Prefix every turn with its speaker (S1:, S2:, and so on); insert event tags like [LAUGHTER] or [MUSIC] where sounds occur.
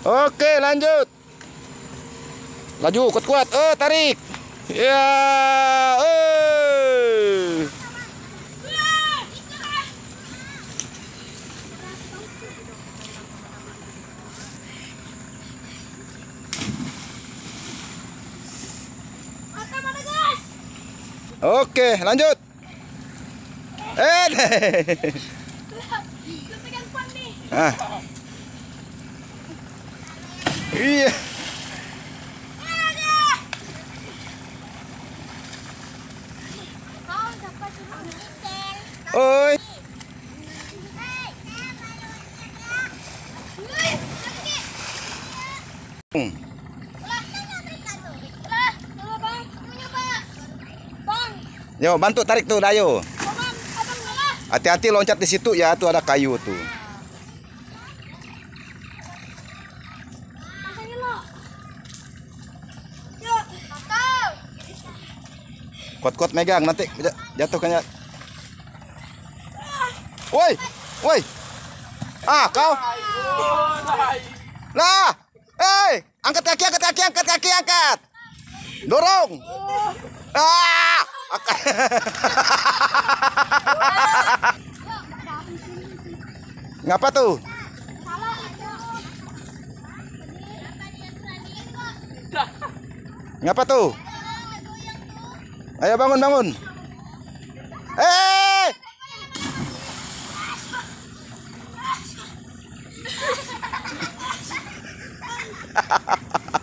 S1: Oke, lanjut. Laju, kuat-kuat. Eh, tarik. Ya, eh. Oke, lanjut. Eh. [LAUGHS] Ah. Iya. Oi. Hmm. Yo, bantu tarik tuh, Dayo. Hati-hati loncat di situ ya, tuh ada kayu tuh. Kuat-kuat megang nanti jatuh ya. Woi, woi. Ah, kau. Lah, eh, angkat kaki, angkat kaki, angkat kaki, angkat. Dorong. Ah, [LAUGHS] Ngapa tuh? Ngapa tuh? Ayo bangun bangun. Eh! [LAUGHS]